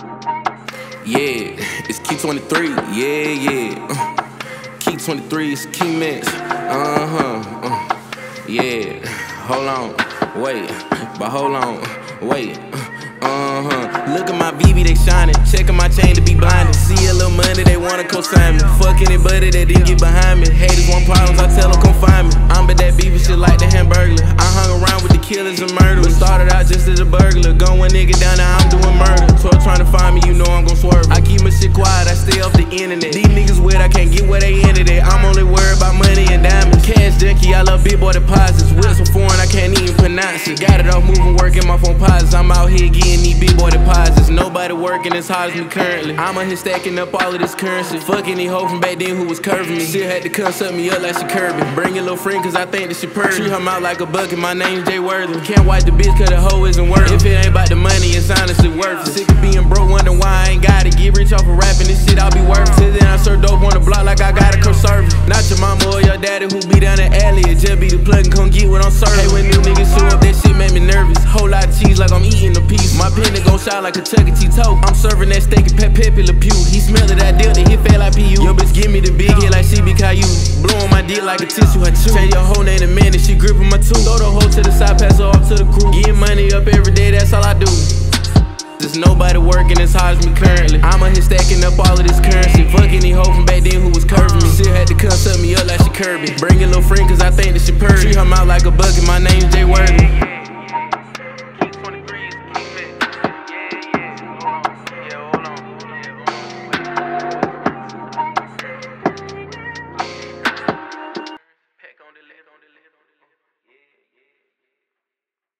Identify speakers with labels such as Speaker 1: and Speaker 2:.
Speaker 1: Yeah, it's Key 23. Yeah, yeah. Uh, Key 23 is Keymix. Uh huh. Uh, yeah. Hold on. Wait. But hold on. Wait. Uh huh. Look at my BB, they shining. Checking my chain to be blinded. See a little money, they wanna co-sign me. Fuck anybody that didn't get behind me. Haters want problems, I tell them come find me. I'm but that BB shit like the hamburger. I hung around with the killers and murderers. Started out just as a burglar. Going nigga down, now I'm doing shit quiet, I stay off the internet. These niggas weird, I can't get where they ended it. I'm only worried about money and diamonds. Cash junkie, I love big boy deposits. Whips so foreign, I can't even pronounce it. Got it off moving, working my phone posits. I'm out here getting these big boy deposits. Nobody working as hard as me currently. I'm out here stacking up all of this currency. Fucking these hoes from back then who was curving me. Still had to come suck me up like she Kirby. Bring your little friend, cause I think that she perfect. Treat her mouth like a bucket, my name's Jay Worthy. Can't wipe the bitch, cause the hoe isn't worth it. If it ain't about the money, it's honestly worth it. Sick it. Rich off of rapping, this shit I'll be worth it. Till then, I serve dope on the block like I got a conservative. Not your mama or your daddy who be down the alley. It just be the plug and come get what I'm serving. Hey, when new niggas show up, that shit make me nervous. Whole lot of cheese like I'm eating a piece. My pen gon' shine like a Chuck toe. I'm serving that steak and pep Pepe Le Pew. He smelled it, I dealt it, he felt like PU. Yo, bitch, give me the big hit like she be Caillou. Blowing my dick like a tissue, I chew. Tell your whole name a minute, she gripping my tooth. Throw the hoe to the side, pass her off to the crew. Getting money up every day, that's all I do. There's nobody working as hard as me currently. Here stacking up all of this currency. Fucking these hoes from back then who was curving me. Mm. Still had to come suck me up like she Kirby. Bring your little friend cause I think that she purdy. Treat her mouth like a bucket, my name's Jay Worthy.